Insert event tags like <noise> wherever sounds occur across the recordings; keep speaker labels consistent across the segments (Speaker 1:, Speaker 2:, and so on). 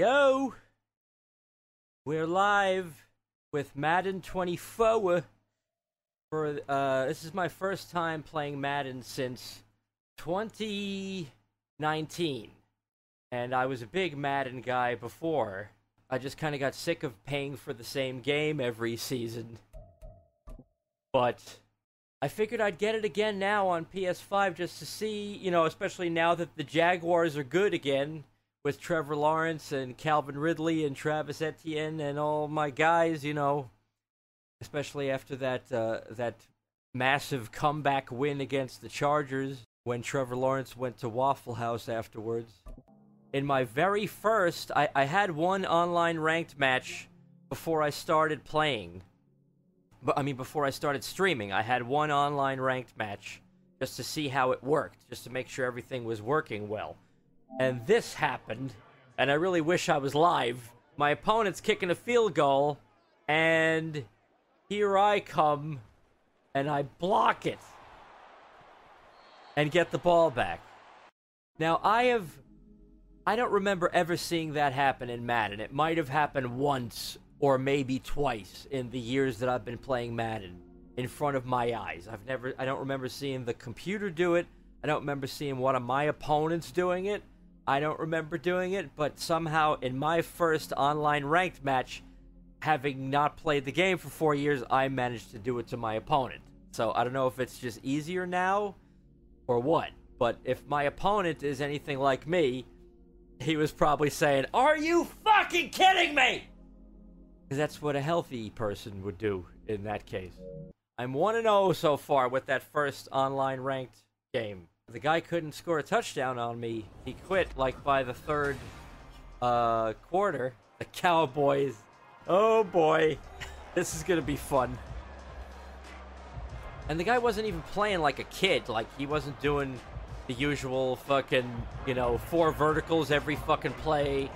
Speaker 1: Yo! We're live with Madden 24. For uh, this is my first time playing Madden since 2019, and I was a big Madden guy before. I just kind of got sick of paying for the same game every season. But I figured I'd get it again now on PS5 just to see, you know, especially now that the Jaguars are good again with Trevor Lawrence and Calvin Ridley and Travis Etienne and all my guys, you know, especially after that uh, that massive comeback win against the Chargers when Trevor Lawrence went to Waffle House afterwards. In my very first, I, I had one online ranked match before I started playing. But I mean, before I started streaming, I had one online ranked match just to see how it worked, just to make sure everything was working well. And this happened, and I really wish I was live. My opponent's kicking a field goal, and here I come, and I block it and get the ball back. Now, I have. I don't remember ever seeing that happen in Madden. It might have happened once or maybe twice in the years that I've been playing Madden in front of my eyes. I've never I don't remember seeing the computer do it. I don't remember seeing one of my opponents doing it. I don't remember doing it, but somehow in my first online ranked match, having not played the game for 4 years, I managed to do it to my opponent. So, I don't know if it's just easier now or what. But if my opponent is anything like me, he was probably saying, Are you fucking kidding me? Because that's what a healthy person would do in that case. I'm 1 0 so far with that first online ranked game. The guy couldn't score a touchdown on me. He quit like by the third uh, quarter. The Cowboys. Oh boy. <laughs> this is to be fun. And the guy wasn't even playing like a kid. Like, he wasn't doing the usual fucking, you know, four verticals every fucking play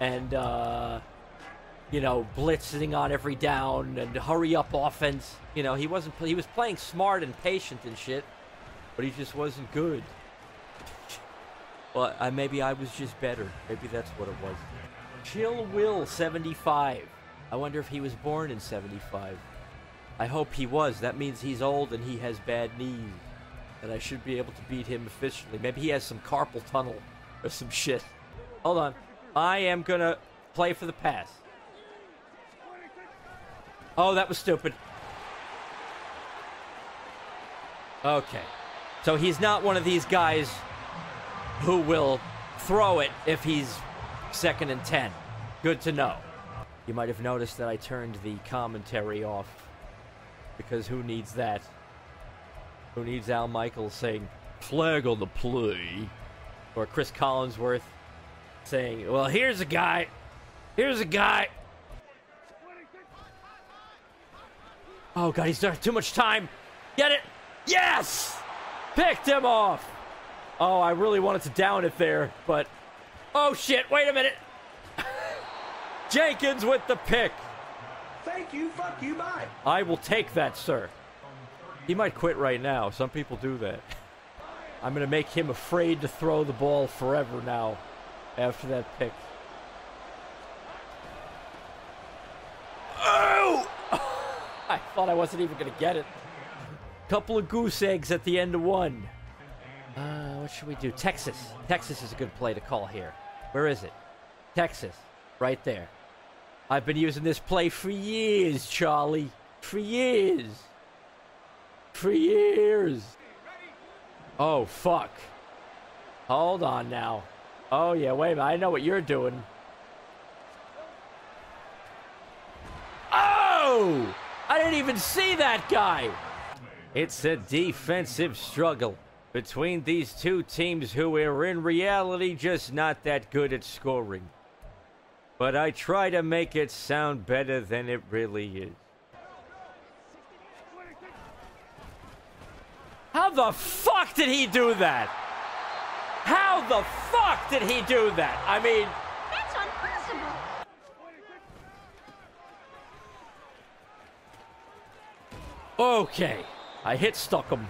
Speaker 1: and, uh, you know, blitzing on every down and hurry up offense. You know, he wasn't, he was playing smart and patient and shit, but he just wasn't good. well, I, maybe I was just better. Maybe that's what it was. Chill Will 75. I wonder if he was born in 75. I hope he was. That means he's old and he has bad knees. And I should be able to beat him efficiently. Maybe he has some carpal tunnel or some shit. Hold on. I am gonna play for the pass. Oh, that was stupid. Okay. So he's not one of these guys who will throw it if he's second and 10. Good to know. You might have noticed that I turned the commentary off because who needs that? Who needs Al Michaels saying flag on the play? Or Chris Collinsworth saying, well, here's a guy. Here's a guy. Oh, God, he's done too much time. Get it? Yes! Picked him off. Oh, I really wanted to down it there, but. Oh, shit, wait a minute. <laughs> Jenkins with the pick.
Speaker 2: Thank you, fuck you, bye.
Speaker 1: I will take that, sir. He might quit right now. Some people do that. <laughs> I'm going to make him afraid to throw the ball forever now after that pick. Oh! <laughs> I thought I wasn't even going to get it. Couple of goose eggs at the end of one. Uh, what should we do? Texas. Texas is a good play to call here. Where is it? Texas. Right there. I've been using this play for years, Charlie. For years. For years. Oh, fuck. Hold on now. Oh, yeah, wait a minute. I know what you're doing. Oh! I didn't even see that guy. It's a defensive struggle between these two teams who are in reality just not that good at scoring. But I try to make it sound better than it really is. How the fuck did he do that? How the fuck did he do that? I mean,
Speaker 3: That's impossible.
Speaker 1: okay. I hit stuck him.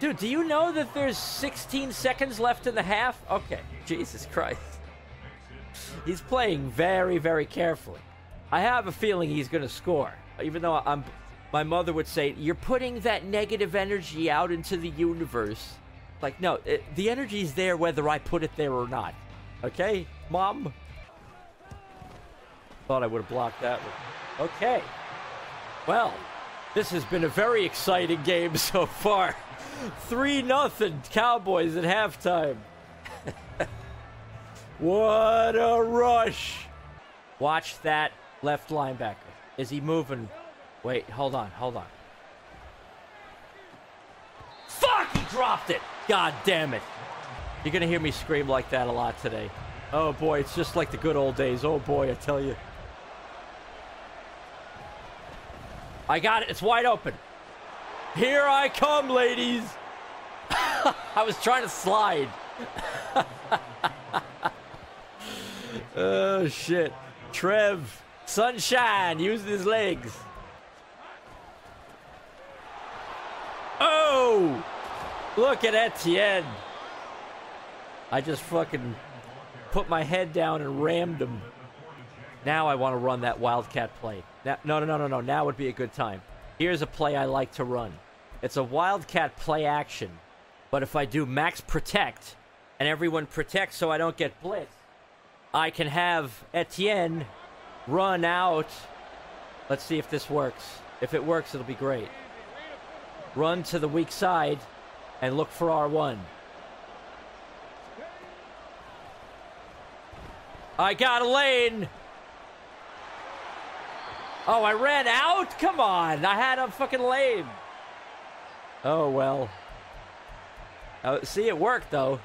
Speaker 1: Dude, do you know that there's 16 seconds left in the half? Okay. Jesus Christ. He's playing very, very carefully. I have a feeling he's going to score, even though I'm. My mother would say, "You're putting that negative energy out into the universe." Like, no, it, the energy's there whether I put it there or not. Okay, mom. Thought I would have blocked that one. Okay. Well, this has been a very exciting game so far. <laughs> 3 nothing Cowboys at halftime. <laughs> what a rush. Watch that left linebacker. Is he moving? Wait, hold on, hold on. Fuck, he dropped it. God damn it. You're going to hear me scream like that a lot today. Oh boy, it's just like the good old days. Oh boy, I tell you. I got it. It's wide open. Here I come, ladies. <laughs> I was trying to slide. <laughs> oh, shit. Trev, sunshine, using his legs. Oh! Look at Etienne. I just fucking put my head down and rammed him. Now I want to run that Wildcat play. Now, no, no, no, no, no. Now would be a good time. Here's a play I like to run. It's a Wildcat play action. But if I do max protect and everyone protects so I don't get blitz, I can have Etienne run out. Let's see if this works. If it works, it'll be great. Run to the weak side and look for R1. I got a lane. Oh, I ran out? Come on. I had a fucking lame. Oh, well. Uh, see, it worked, though.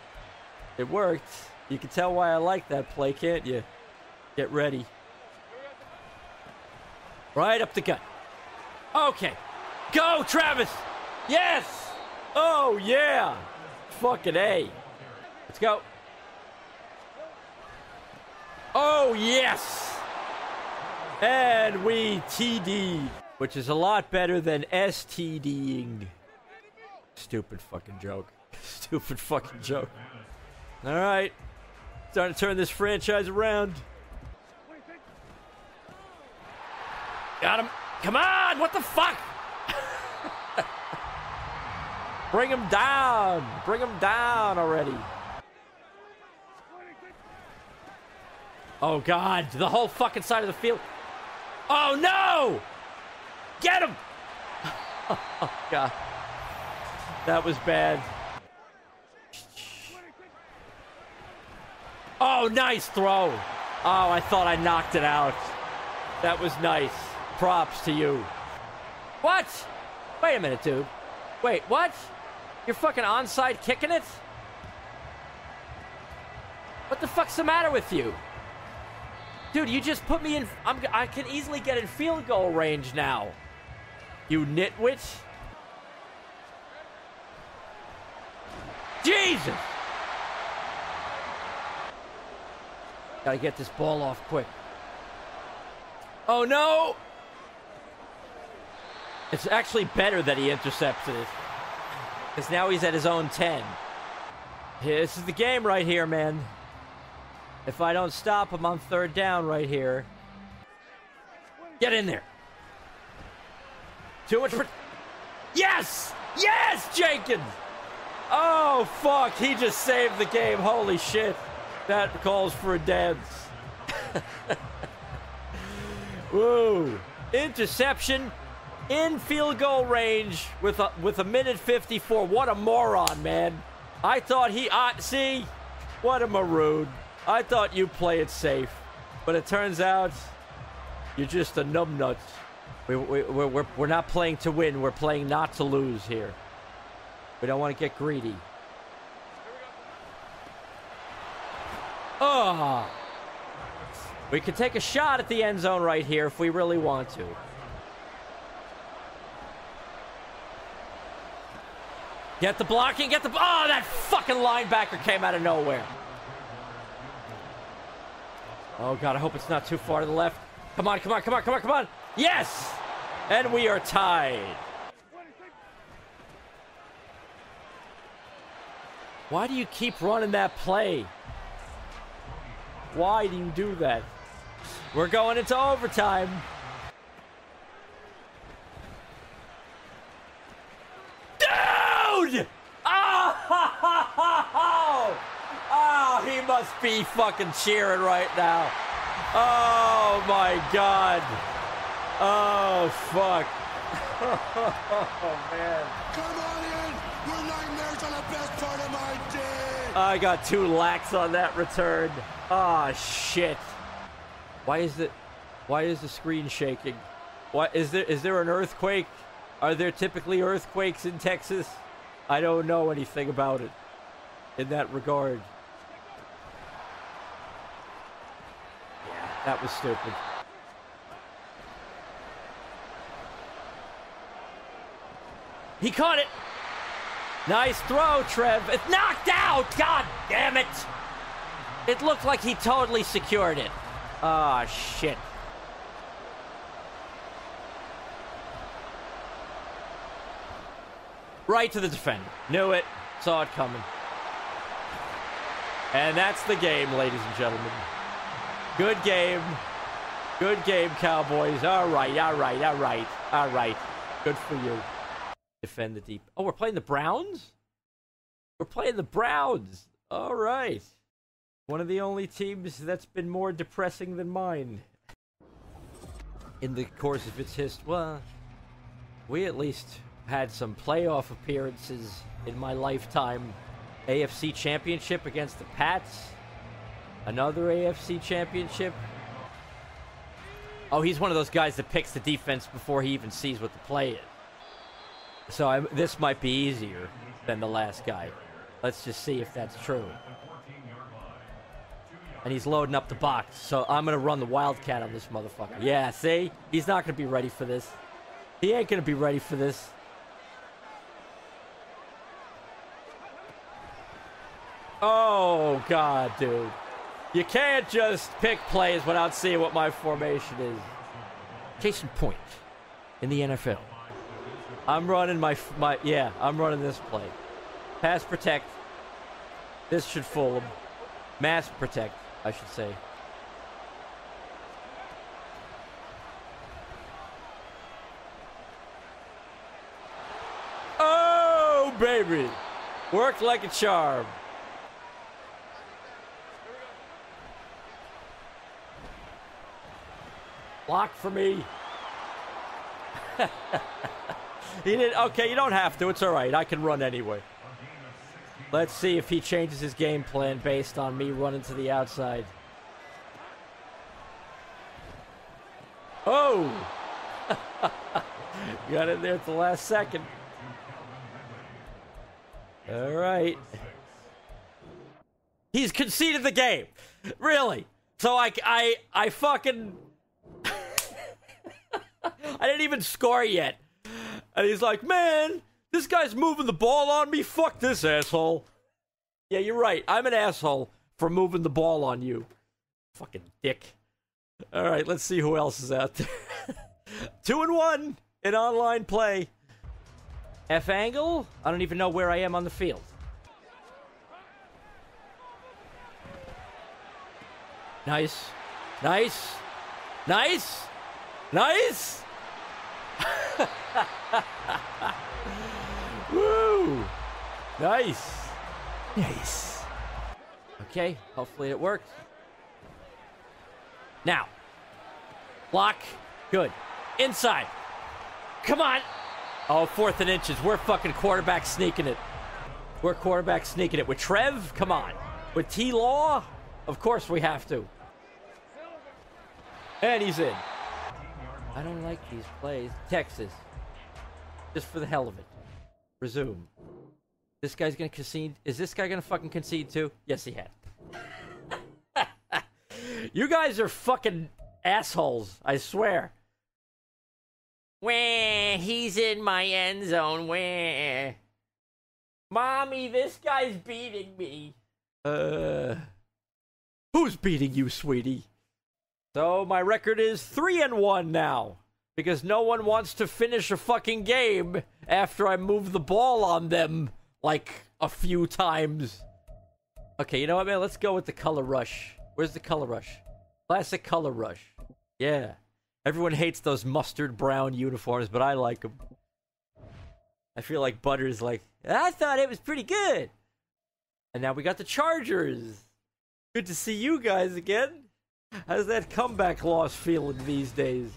Speaker 1: It worked. You can tell why I like that play, can't you? Get ready. Right up the gut. Okay. Go, Travis! Yes! Oh, yeah! Fucking A. Let's go. Oh, yes! And we TD, which is a lot better than STDing. Stupid fucking joke. <laughs> Stupid fucking joke. All right. Starting to turn this franchise around. Got him. Come on. What the fuck? <laughs> Bring him down. Bring him down already. Oh, God. The whole fucking side of the field. Oh, no! Get him! <laughs> oh, God. That was bad. Oh, nice throw. Oh, I thought I knocked it out. That was nice. Props to you. What? Wait a minute, dude. Wait, what? You're fucking onside kicking it? What the fuck's the matter with you? Dude, you just put me in. I'm, I can easily get in field goal range now. You nitwit. Jesus! Gotta get this ball off quick. Oh no! It's actually better that he intercepted it. Because now he's at his own 10. This is the game right here, man. If I don't stop him on third down right here. Get in there. Too much. Yes! Yes, Jenkins! Oh, fuck. He just saved the game. Holy shit. That calls for a dance. <laughs> Woo. Interception in field goal range with a, with a minute 54. What a moron, man. I thought he. Uh, see? What a maroon. I thought you play it safe, but it turns out you're just a numbnut. We, we, we're, we're, we're not playing to win, we're playing not to lose here. We don't want to get greedy. Oh! We could take a shot at the end zone right here if we really want to. Get the blocking, get the... Oh, that fucking linebacker came out of nowhere. Oh, God, I hope it's not too far to the left. Come on, come on, come on, come on, come on. Yes! And we are tied. Why do you keep running that play? Why do you do that? We're going into overtime. Dude! Oh! Oh, he must be fucking cheering right now. Oh my god. Oh fuck. oh man.
Speaker 4: Come on in! Your nightmares are the best part of my day!
Speaker 1: I got two lacks on that return. Ah shit. Why is it why is the screen shaking? What is there is there an earthquake? Are there typically earthquakes in Texas? I don't know anything about it in that regard. That was stupid. He caught it. Nice throw, Trev. It's knocked out. God damn it. It looked like he totally secured it. Ah, shit. Right to the defender. Knew it. Saw it coming. And that's the game, ladies and gentlemen. Good game. Good game, Cowboys. All right, all right, all right, all right. Good for you. Defend the deep. Oh, we're playing the Browns? We're playing the Browns. All right. One of the only teams that's been more depressing than mine. In the course of its history. Well, we at least had some playoff appearances in my lifetime. AFC Championship against the Pats. Another AFC Championship. Oh, he's one of those guys that picks the defense before he even sees what the play is. So I, this might be easier than the last guy. Let's just see if that's true. And he's loading up the box, so I'm gonna run the Wildcat on this motherfucker. Yeah, see? He's not gonna be ready for this. He ain't gonna be ready for this. Oh, God, dude. You can't just pick plays without seeing what my formation is. Case in point, in the NFL, I'm running my my yeah, I'm running this play. Pass protect. This should fool him. Mass protect, I should say. Oh baby, worked like a charm. Block for me. <laughs> he didn't. Okay, you don't have to. It's all right. I can run anyway. Let's see if he changes his game plan based on me running to the outside. Oh! <laughs> Got in there at the last second. All right. He's conceded the game. Really? So I, I, I fucking. I didn't even score yet. And he's like, man, this guy's moving the ball on me. Fuck this asshole. Yeah, you're right. I'm an asshole for moving the ball on you. Fucking dick. All right, let's see who else is out there. <laughs> Two and one in online play. F angle? I don't even know where I am on the field. Nice. Nice. Nice. Nice. <laughs> Woo! Nice. Nice. Okay, hopefully it works. Now. Block. Good. Inside. Come on. Oh, fourth and inches. We're fucking quarterback sneaking it. We're quarterback sneaking it. With Trev? Come on. With T Law? Of course we have to. And he's in. I don't like these plays. Texas. Just for the hell of it. Resume. This guy's gonna concede. Is this guy gonna fucking concede too? Yes, he had. <laughs> you guys are fucking assholes. I swear. Where he's in my end zone. Where, mommy, this guy's beating me. Uh, who's beating you, sweetie? So my record is three and one now because no one wants to finish a fucking game after I move the ball on them like a few times. Okay, you know what, man? Let's go with the color rush. Where's the color rush? Classic color rush. Yeah. Everyone hates those mustard brown uniforms, but I like them. I feel like Butter's like, I thought it was pretty good. And now we got the Chargers. Good to see you guys again. How's that comeback loss feeling these days?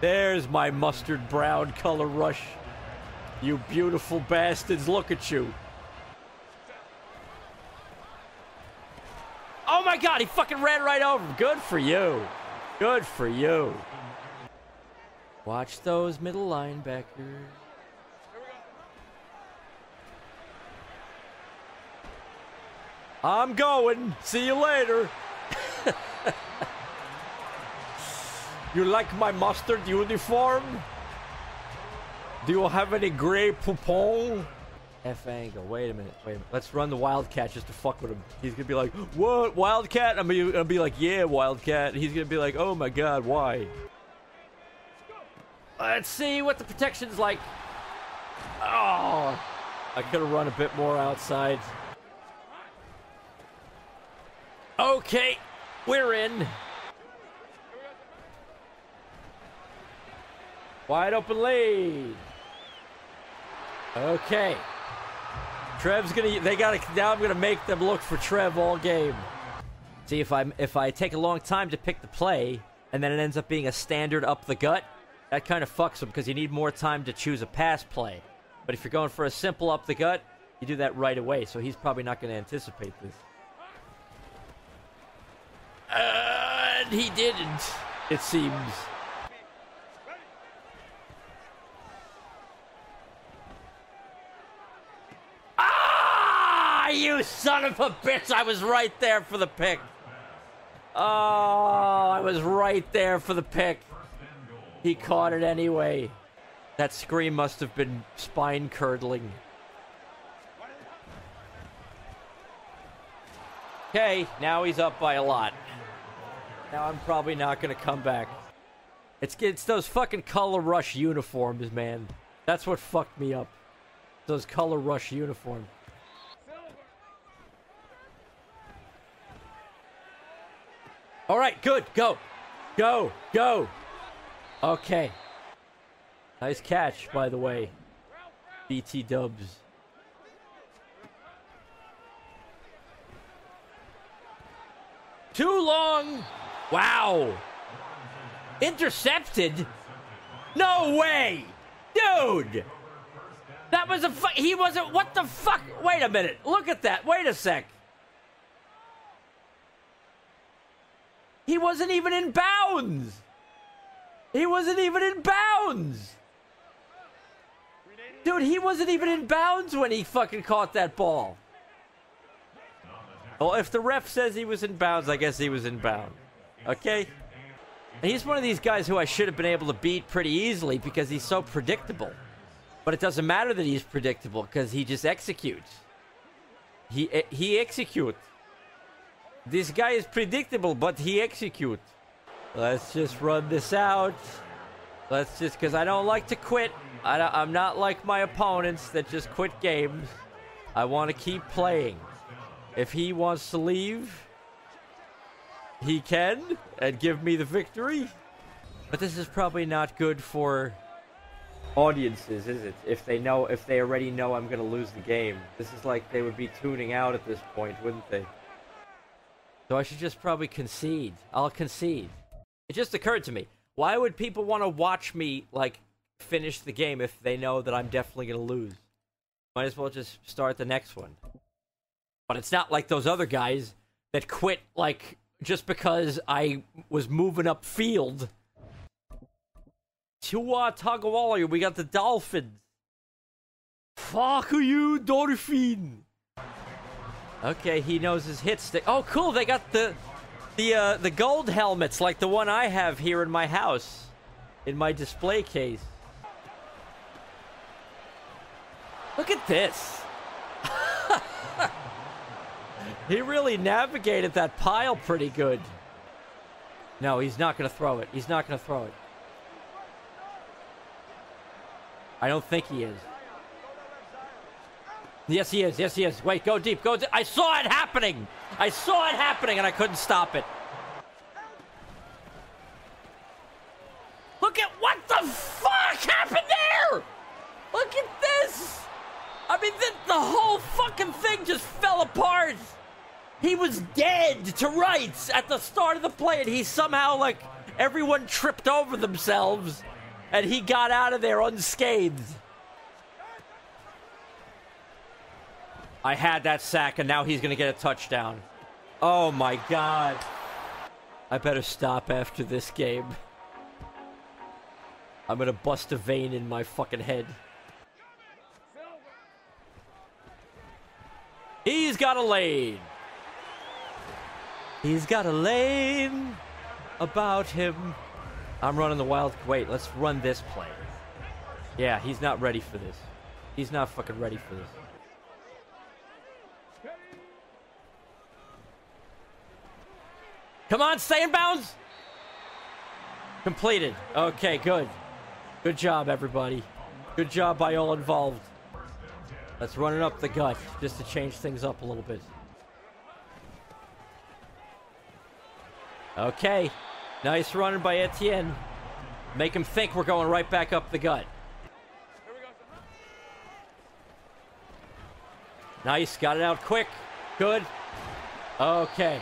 Speaker 1: There's my mustard brown color rush. You beautiful bastards, look at you. Oh my god, he fucking ran right over him. Good for you. Good for you. Watch those middle linebackers. I'm going. See you later. <laughs> you like my mustard uniform? Do you have any Grey Poupon? F angle. Wait a minute. Wait a minute. Let's run the Wildcat just to fuck with him. He's gonna be like, "What Wildcat?" I'm gonna, be like, "Yeah, Wildcat." He's gonna be like, "Oh my God, why?" Let's see what the protection's like. Oh, I could have run a bit more outside. Okay, we're in. Wide open lead. Okay. Trev's gonna. They gotta. Now I'm gonna make them look for Trev all game. See if I if I take a long time to pick the play, and then it ends up being a standard up the gut. That kind of fucks them because you need more time to choose a pass play. But if you're going for a simple up the gut, you do that right away. So he's probably not going to anticipate this. And he didn't. It seems. Ah, you son of a bitch! I was right there for the pick. Oh, I was right there for the pick. He caught it anyway. That scream must have been spine curdling. Okay, now he's up by a lot. Now I'm probably not going to come back. It's, it's those fucking Color Rush uniforms, man. That's what fucked me up. Those Color Rush uniforms. All right, good. Go. Go. Go. Okay. Nice catch, by the way. BT dubs. Too long. Wow. Intercepted? No way. Dude. That was a fu- he wasn't what the fuck? Wait a minute. Look at that. Wait a sec. He wasn't even in bounds. He wasn't even in bounds. Dude, he wasn't even in bounds when he fucking caught that ball. Well, if the ref says he was in bounds, I guess he was in bounds. Okay? He's one of these guys who I should have been able to beat pretty easily because he's so predictable. But it doesn't matter that he's predictable because he just executes. He eh, he executes. This guy is predictable, but he executes. Let's just run this out. Let's just, because I don't like to quit. I I'm not like my opponents that just quit games. I want to keep playing. If he wants to leave, he can and give me the victory. But this is probably not good for audiences, is it? If they know, if they already know I'm going to lose the game. This is like they would be tuning out at this point, wouldn't they? So I should just probably concede. I'll concede. It just occurred to me. Why would people want to watch me, like, finish the game if they know that I'm definitely going to lose? Might as well just start the next one. But it's not like those other guys that quit, like, just because I was moving up field. Tua Tagovailoa, we got the Dolphins. Fuck you, Dolphin. Okay, he knows his hit stick. Oh, cool! They got the the uh, the gold helmets like the one I have here in my house, in my display case. Look at this. <laughs> he really navigated that pile pretty good. No, he's not going to throw it. He's not going to throw it. I don't think he is. Yes, he is. Yes, he is. Wait, go deep. Go. Deep. I saw it happening. I saw it happening and I couldn't stop it. Look at what the fuck happened there! Look at this! I mean, the, the whole fucking thing just fell apart. He was dead to rights at the start of the play, and he somehow, like, everyone tripped over themselves, and he got out of there unscathed. I had that sack, and now he's going to get a touchdown. Oh my god. I better stop after this game. I'm going to bust a vein in my fucking head. He's got a lane. He's got a lane about him. I'm running the wild. Wait, let's run this play. Yeah, he's not ready for this. He's not fucking ready for this. Come on, stay in bounds. Completed. Okay, good. Good job, everybody. Good job by all involved. Let's run it up the gut just to change things up a little bit. Okay. Nice running by Etienne. Make him think we're going right back up the gut. Nice. Got it out quick. Good. Okay.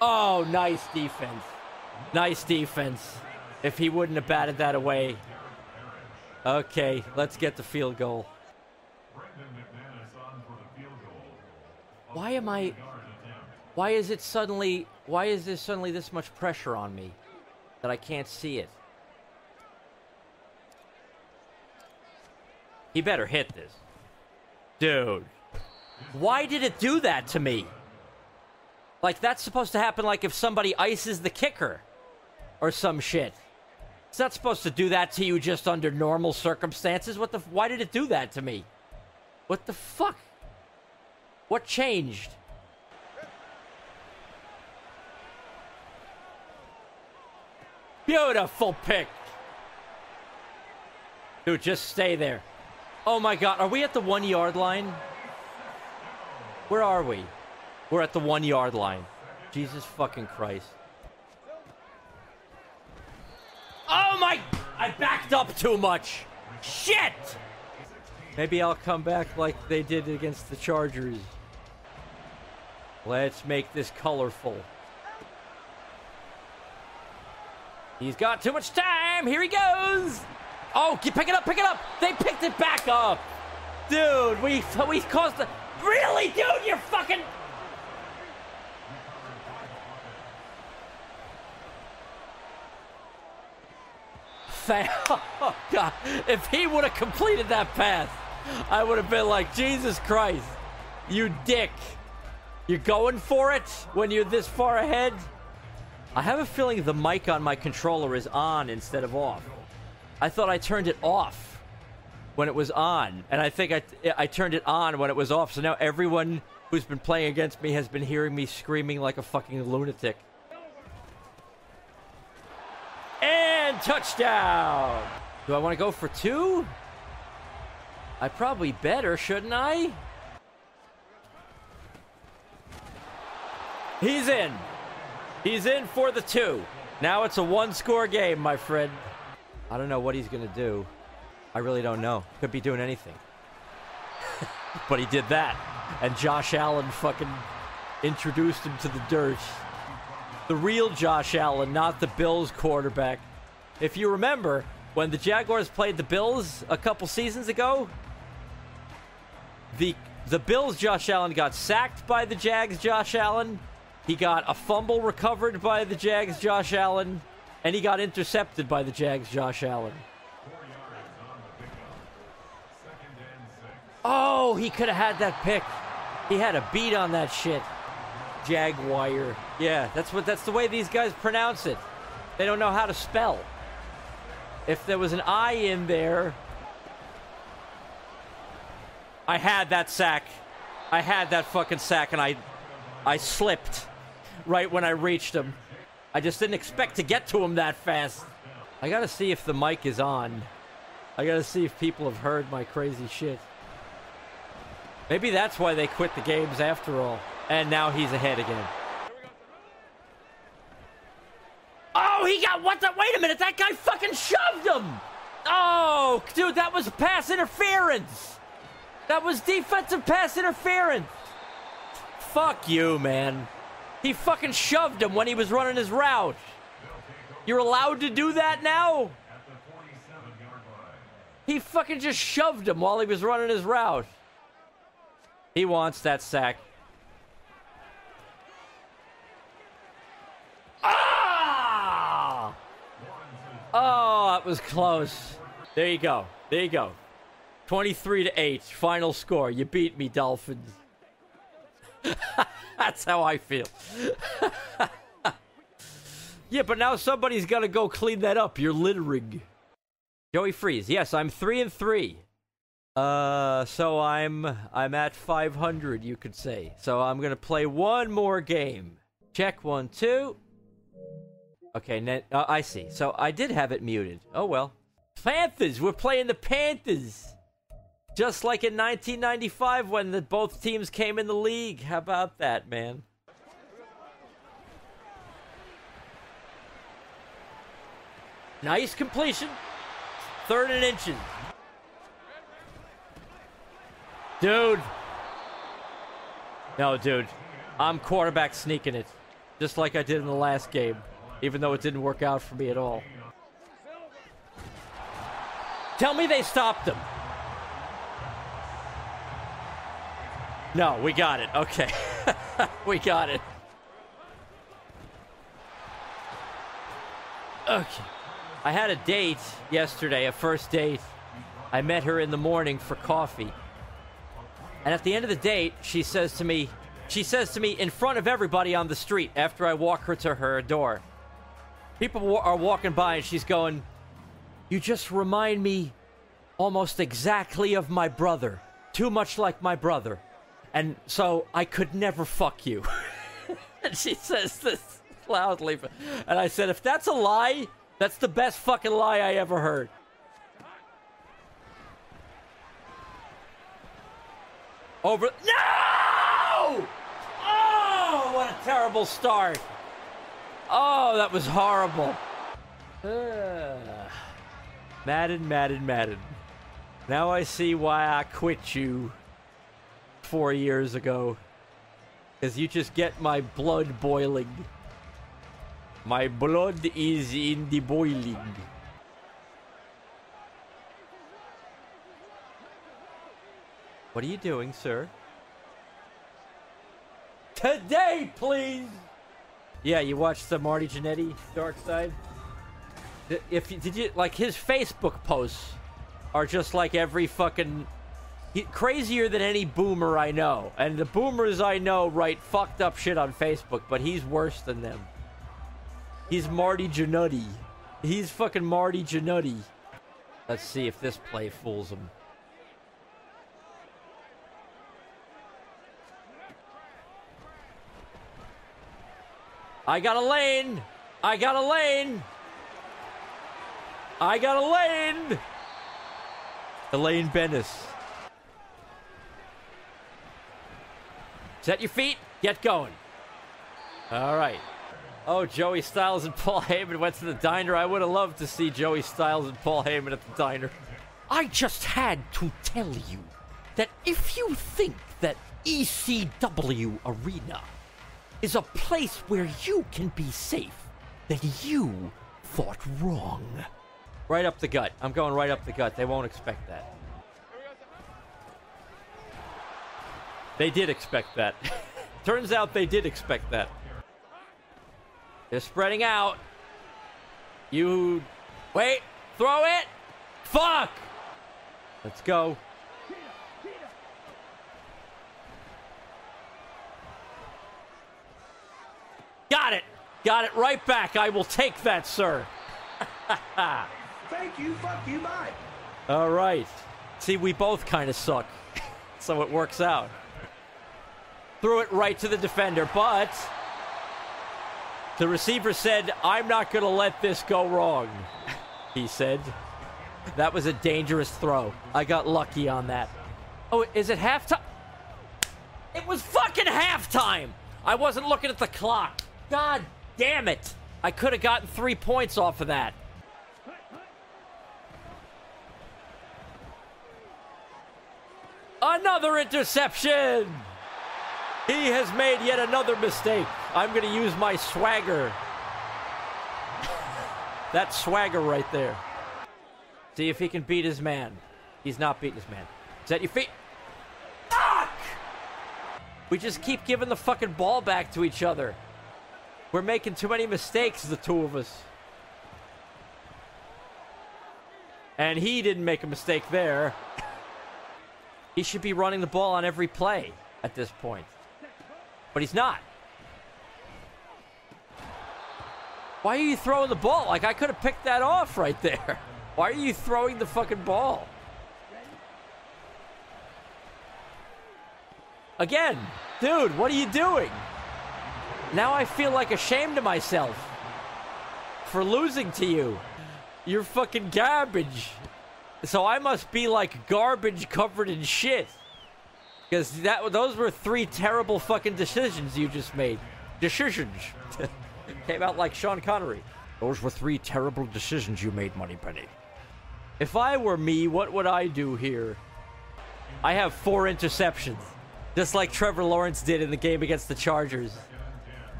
Speaker 1: Oh, nice defense. Nice defense. If he wouldn't have batted that away. Okay, let's get the field goal. Why am I... Why is it suddenly... Why is there suddenly this much pressure on me? That I can't see it? He better hit this. Dude. Why did it do that to me? Like, that's supposed to happen like if somebody ices the kicker. Or some shit. It's not supposed to do that to you just under normal circumstances. What the... Why did it do that to me? What the fuck? What changed? Beautiful pick. Dude, just stay there. Oh my god, are we at the one yard line? Where are we? We're at the one yard line. Jesus fucking Christ. Oh my! I backed up too much. Shit! Maybe I'll come back like they did against the Chargers. Let's make this colorful. He's got too much time. Here he goes. Oh, pick it up, pick it up. They picked it back up. Dude, we we caused the. Really, dude? You're fucking. <laughs> Oh, God. If he would have completed that pass, I would have been like, Jesus Christ, you dick. You're going for it when you're this far ahead? I have a feeling the mic on my controller is on instead of off. I thought I turned it off when it was on, and I think I, I turned it on when it was off. So now everyone who's been playing against me has been hearing me screaming like a fucking lunatic. And touchdown! Do I want to go for two? I probably better, shouldn't I? He's in. He's in for the two. Now it's a one score game, my friend. I don't know what he's going to do. I really don't know. Could be doing anything. <laughs> but he did that. And Josh Allen fucking introduced him to the dirt. The real Josh Allen, not the Bills quarterback. If you remember, when the Jaguars played the Bills a couple seasons ago, the the Bills Josh Allen got sacked by the Jags Josh Allen. He got a fumble recovered by the Jags Josh Allen, and he got intercepted by the Jags Josh Allen. Oh, he could have had that pick. He had a beat on that shit. Jaguar. Yeah, that's what that's the way these guys pronounce it. They don't know how to spell. If there was an I in there, I had that sack. I had that fucking sack and I I slipped right when I reached him. I just didn't expect to get to him that fast. I gotta see if the mic is on. I gotta see if people have heard my crazy shit. Maybe that's why they quit the games after all. And now he's ahead again. He what the? Wait a minute, that guy fucking shoved him! Oh, dude, that was pass interference! That was defensive pass interference! Fuck you, man. He fucking shoved him when he was running his route. You're allowed to do that now? He fucking just shoved him while he was running his route. He wants that sack. Ah! Oh, that was close. There you go. There you go. 23 to 8. Final score. You beat me, Dolphins. <laughs> That's how I feel. <laughs> yeah, but now somebody's got to go clean that up. You're littering. Joey Freeze. Yes, I'm 3 and 3. Uh, so I'm I'm at 500, you could say. So I'm gonna play one more game. Check one, two. Okay, uh, I see. So I did have it muted. Oh well. Panthers. We're playing the Panthers. Just like in 1995 when the both teams came in the league. How about that, man? Nice completion. Third and inches. Dude. No, dude. I'm quarterback sneaking it. Just like I did in the last game. Even though it didn't work out for me at all. Tell me they stopped him. No, we got it. Okay. <laughs> we got it. Okay. I had a date yesterday, a first date. I met her in the morning for coffee. And at the end of the date, she says to me, she says to me in front of everybody on the street after I walk her to her door. People are walking by and she's going, You just remind me almost exactly of my brother. Too much like my brother. And so I could never fuck you. <laughs> and she says this loudly. And I said, If that's a lie, that's the best fucking lie I ever heard. Over. No! Oh, what a terrible start. Oh, that was horrible. Uh, Madden, Madden, Madden. Now I see why I quit you four years ago. Because you just get my blood boiling. My blood is in the boiling. What are you doing, sir? Today, please! Yeah, you watched the Marty Jannetty Dark Side? If you, did you like his Facebook posts are just like every fucking he, crazier than any boomer I know. And the boomers I know write fucked up shit on Facebook, but he's worse than them. He's Marty Jannetty. He's fucking Marty Jannetty. Let's see if this play fools him. I got a lane. I got a lane. I got a lane. Elaine Benes. Set your feet. Get going. All right. Oh, Joey Styles and Paul Heyman went to the diner. I would have loved to see Joey Styles and Paul Heyman at the diner. I just had to tell you that if you think that ECW Arena is a place where you can be safe, that you thought wrong. Right up the gut. I'm going right up the gut. They won't expect that. They did expect that. <laughs> Turns out they did expect that. They're spreading out. You. Wait. Throw it. Fuck. Let's go. Got it. Got it right back. I will take that, sir.
Speaker 2: Thank you, fuck you, bye.
Speaker 1: All right. See, we both kind of suck. <laughs> so it works out. Threw it right to the defender, but the receiver said, I'm not going to let this go wrong. <laughs> he said. That was a dangerous throw. I got lucky on that. Oh, is it halftime? It was fucking halftime. I wasn't looking at the clock. God damn it. I could have gotten three points off of that. Another interception. He has made yet another mistake. I'm going to use my swagger. <laughs> that swagger right there. See if he can beat his man. He's not beating his man. Set your feet. Fuck! We just keep giving the fucking ball back to each other. We're making too many mistakes, the two of us. And he didn't make a mistake there. He should be running the ball on every play at this point. But he's not. Why are you throwing the ball? Like, I could have picked that off right there. <laughs> Why are you throwing the fucking ball? Again, dude, what are you doing? Now I feel like ashamed of myself for losing to you. You're fucking garbage. So I must be like garbage covered in shit. Because that those were three terrible fucking decisions you just made. Decisions. <laughs> Came out like Sean Connery. Those were three terrible decisions you made, Moneypenny. If I were me, what would I do here? I have four interceptions. Just like Trevor Lawrence did in the game against the Chargers.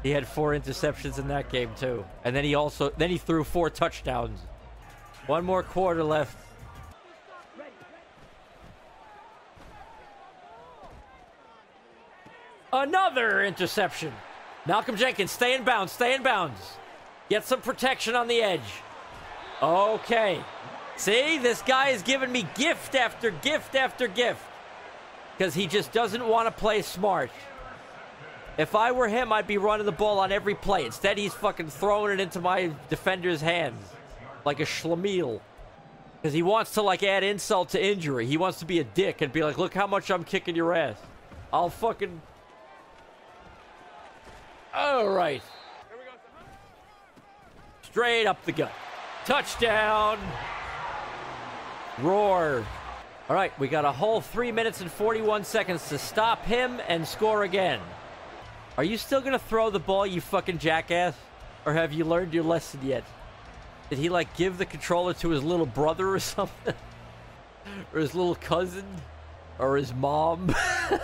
Speaker 1: He had four interceptions in that game too. And then he also then he threw four touchdowns. One more quarter left. Another interception. Malcolm Jenkins, stay in bounds, stay in bounds. Get some protection on the edge. Okay. See, this guy is giving me gift after gift after gift. Because he just doesn't want to play smart. If I were him, I'd be running the ball on every play. Instead, he's fucking throwing it into my defender's hands. Like a schlemiel. Because he wants to, like, add insult to injury. He wants to be a dick and be like, look how much I'm kicking your ass. I'll fucking all right. Straight up the gut. Touchdown. Roar. All right, we got a whole three minutes and 41 seconds to stop him and score again. Are you still to throw the ball, you fucking jackass? Or have you learned your lesson yet? Did he, like, give the controller to his little brother or <laughs> something? or his little cousin? Or his mom? <laughs>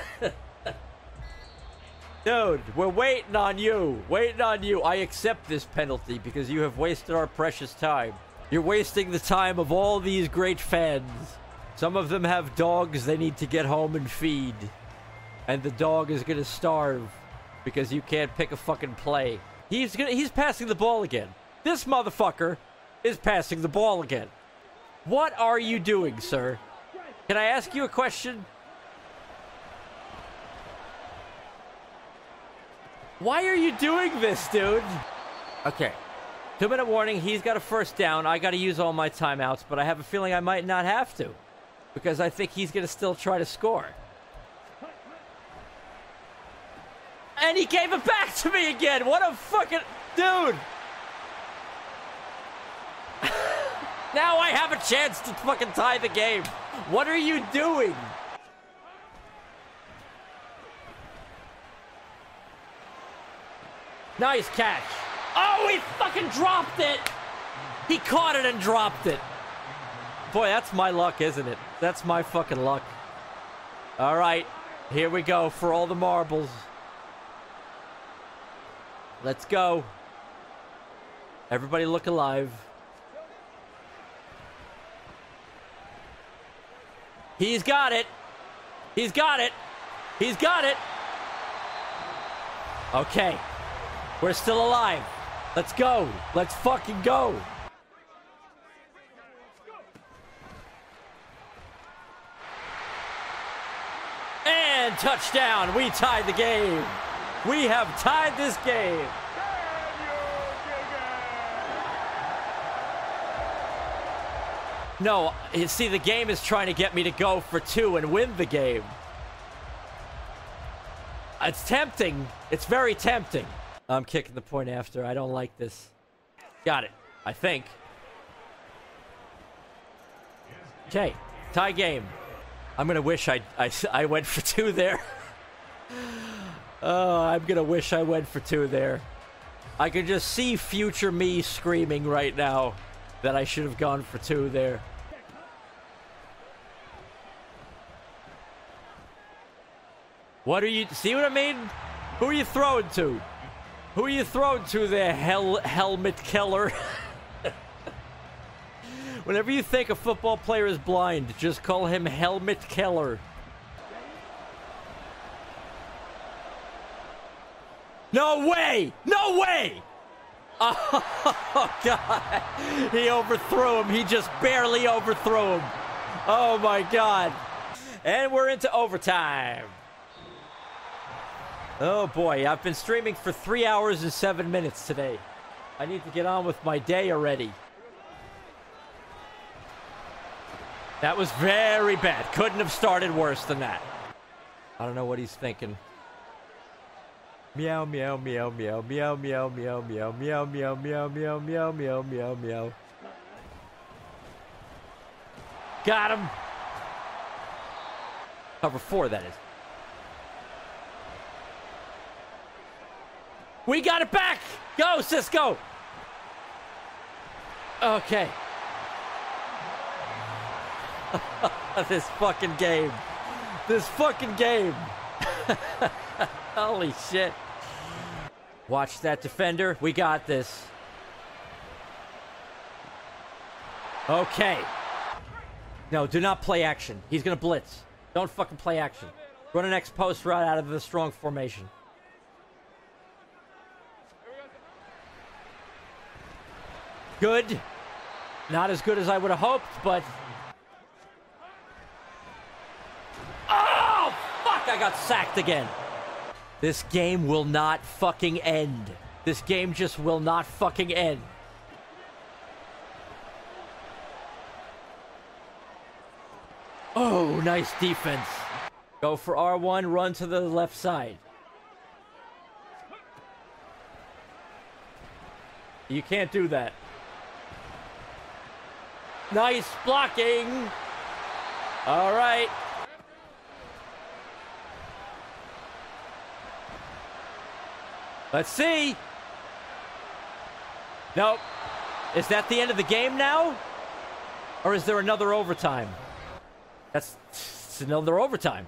Speaker 1: Dude, we're waiting on you. Waiting on you. I accept this penalty because you have wasted our precious time. You're wasting the time of all these great fans. Some of them have dogs they need to get home and feed. And the dog is to starve because you can't pick a fucking play. He's gonna, he's passing the ball again. This motherfucker is passing the ball again. What are you doing, sir? Can I ask you a question? Why are you doing this, dude? Okay. Two minute warning. He's got a first down. I got to use all my timeouts, but I have a feeling I might not have to because I think he's going to still try to score. And he gave it back to me again. What a fucking dude. <laughs> now I have a chance to fucking tie the game. What are you doing? Nice catch. Oh, he fucking dropped it. He caught it and dropped it. Boy, that's my luck, isn't it? That's my fucking luck. All right, here we go for all the marbles. Let's go. Everybody look alive. He's got it. He's got it. He's got it. Okay. We're still alive. Let's go. Let's fucking go. And touchdown. We tied the game. We have tied this game. No, you see, the game is trying to get me to go for two and win the game. It's tempting. It's very tempting. I'm kicking the point after. I don't like this. Got it. I think. Okay. Tie game. I'm going to wish I, I, I went for two there. <laughs> Oh, I'm gonna wish I went for two there. I can just see future me screaming right now that I should have gone for two there. What are you see what I mean? Who are you throwing to? Who are you throwing to there, helmet killer? <laughs> Whenever you think a football player is blind, just call him helmet killer. No way! No way! <laughs> Oh, God. He overthrew him. He just barely overthrew him. Oh, my God. And we're into overtime. Oh, boy. I've been streaming for three hours and seven minutes today. I need to get on with my day already. That was very bad. Couldn't have started worse than that. I don't know what he's thinking. Meow meow meow meow meow meow meow meow meow meow meow meow meow meow meow meow. Got him. Cover four, that is. We got it back. Go, Cisco. Okay. this fucking game. This fucking game. Holy shit. Watch that defender. We got this. Okay. No, do not play action. He's going to blitz. Don't fucking play action. Run an X post route out of the strong formation. Good. Not as good as I would have hoped, but. Oh, fuck! I got sacked again. This game will not fucking end. This game just will not fucking end. Oh, nice defense. Go for R1, run to the left side. You can't do that. Nice blocking. All right. Let's see. Nope. Is that the end of the game now? Or is there another overtime? That's another overtime.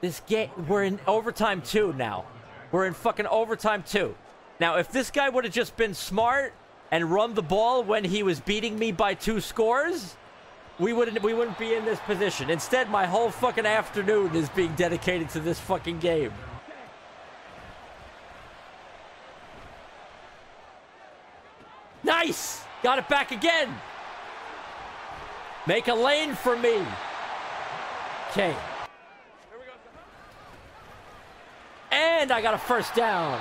Speaker 1: This game, we're in overtime two now. We're in fucking overtime two. Now, if this guy would have just been smart and run the ball when he was beating me by two scores, we wouldn't we wouldn't be in this position. Instead, my whole fucking afternoon is being dedicated to this fucking game. Nice! Got it back again. Make a lane for me. Okay. And I got a first down.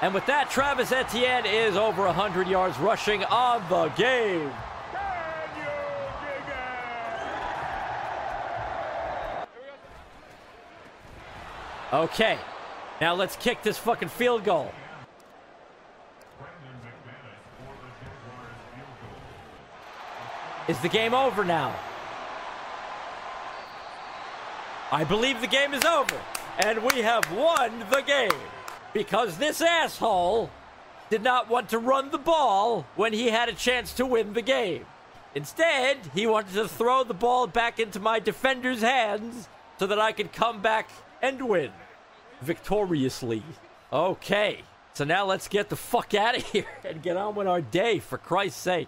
Speaker 1: And with that, Travis Etienne is over 100 yards rushing on the game. Okay. Now let's kick this fucking field goal. Is the game over now? I believe the game is over. And we have won the game. Because this asshole did not want to run the ball when he had a chance to win the game. Instead, he wanted to throw the ball back into my defender's hands so that I could come back and win victoriously. Okay, so now let's get the fuck out of <laughs> here and get on with our day, for Christ's sake.